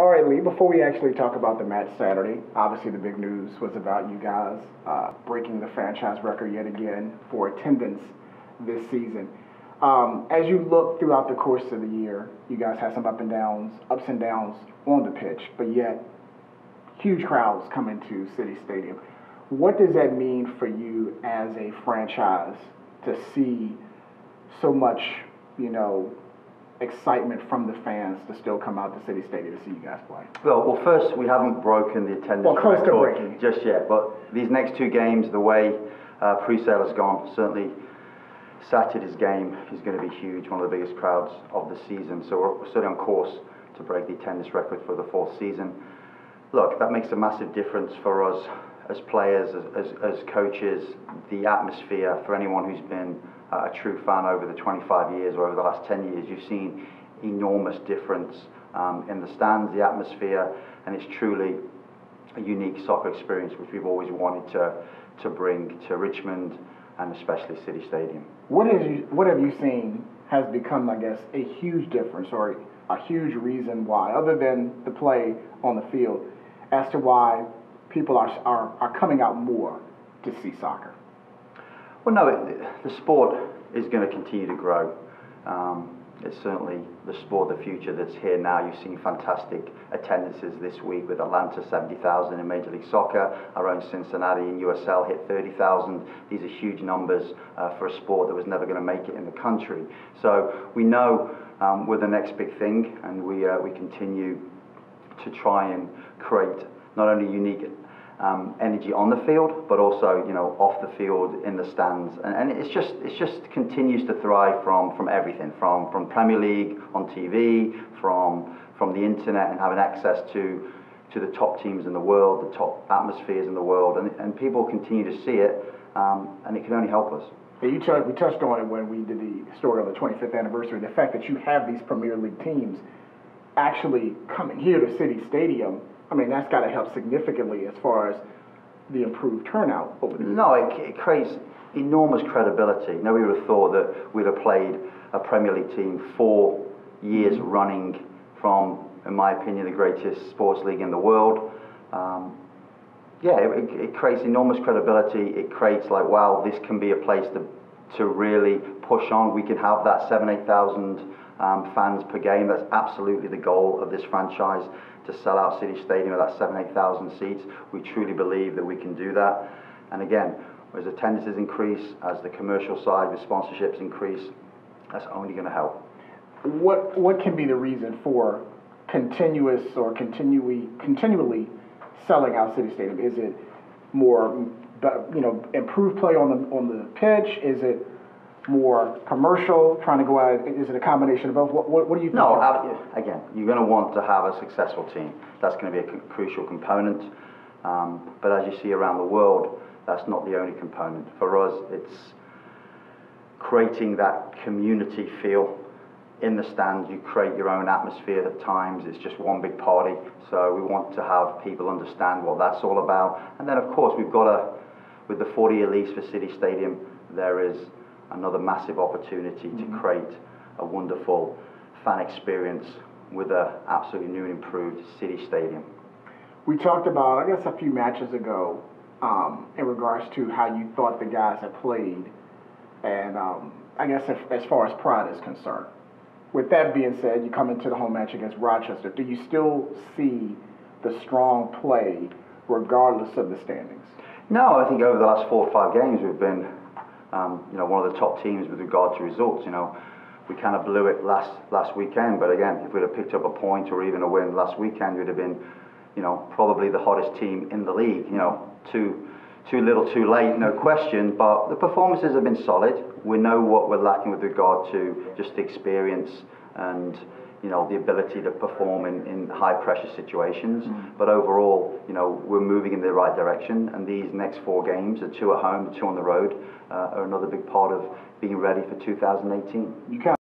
All right, Leigh, before we actually talk about the match Saturday, obviously the big news was about you guys uh, breaking the franchise record yet again for attendance this season. Um, as you look throughout the course of the year, you guys had some up and downs, ups and downs on the pitch, but yet huge crowds come into City Stadium. What does that mean for you as a franchise to see so much, you know, excitement from the fans to still come out to City Stadium to see you guys play? Well, well, first we haven't broken the attendance Well, close to breaking. just yet, but these next two games, the way uh, pre-sale has gone, certainly Saturday's game is going to be huge, one of the biggest crowds of the season. So we're certainly on course to break the attendance record for the fourth season. Look, that makes a massive difference for us as players, as, as, as coaches, the atmosphere for anyone who's been a true fan over the 25 years or over the last 10 years. You've seen enormous difference um, in the stands, the atmosphere, and it's truly a unique soccer experience which we've always wanted to, to bring to Richmond and especially City Stadium. What have you What have you seen has become, I guess, a huge difference or a huge reason why, other than the play on the field, as to why people are are, are coming out more to see soccer? Well, no, it, the sport is going to continue to grow. Um, it's certainly the sport of the future that's here now. You've seen fantastic attendances this week with Atlanta 70,000 in Major League Soccer. Our own Cincinnati in USL hit 30,000. These are huge numbers uh, for a sport that was never going to make it in the country. So we know um, we're the next big thing, and we uh, we continue to try and create not only unique um, energy on the field, but also you know off the field in the stands, and, and it's just it's just continues to thrive from from everything, from from Premier League on TV, from from the internet, and having access to to the top teams in the world, the top atmospheres in the world, and, and people continue to see it, um, and it can only help us. Yeah, you touched, we touched on it when we did the story of the 25th anniversary. The fact that you have these Premier League teams actually coming here to City Stadium, I mean, that's got to help significantly as far as the improved turnout over the years. No, it, it creates enormous credibility. Nobody would have thought that we'd have played a Premier League team four years running from, in my opinion, the greatest sports league in the world. Um, yeah, it, it creates enormous credibility. It creates like, wow, this can be a place to to really push on. We can have that seven, eight thousand um, fans per game. That's absolutely the goal of this franchise to sell out City Stadium with that seven, eight thousand seats. We truly believe that we can do that. And again, as attendances increase, as the commercial side with sponsorships increase, that's only going to help. What what can be the reason for continuous or continually continually selling out City Stadium? Is it more, you know, improved play on the on the pitch? Is it more commercial, trying to go out? Is it a combination of both? What what, what do you think? No, again, you're going to want to have a successful team. That's going to be a c- crucial component. Um, but as you see around the world, that's not the only component. For us, it's creating that community feel in the stands. You create your own atmosphere at times. It's just one big party. So we want to have people understand what that's all about. And then, of course, we've got a, with the 40 year lease for City Stadium, there is another massive opportunity to create a wonderful fan experience with a absolutely new and improved City Stadium. We talked about, I guess, a few matches ago, um, in regards to how you thought the guys had played, and um, I guess if, as far as pride is concerned. With that being said, you come into the home match against Rochester. Do you still see the strong play, regardless of the standings? No, I think over the last four or five games we've been, um, you know, one of the top teams with regard to results. You know, we kind of blew it last last weekend, but again, if we'd have picked up a point or even a win last weekend, we'd have been, you know, probably the hottest team in the league. You know, too too little, too late, no question. But the performances have been solid. We know what we're lacking with regard to just the experience and you know the ability to perform in, in high pressure situations. But overall, you know we're moving in the right direction. And these next four games, the two at home, the two on the road, uh, are another big part of being ready for 2018. You kind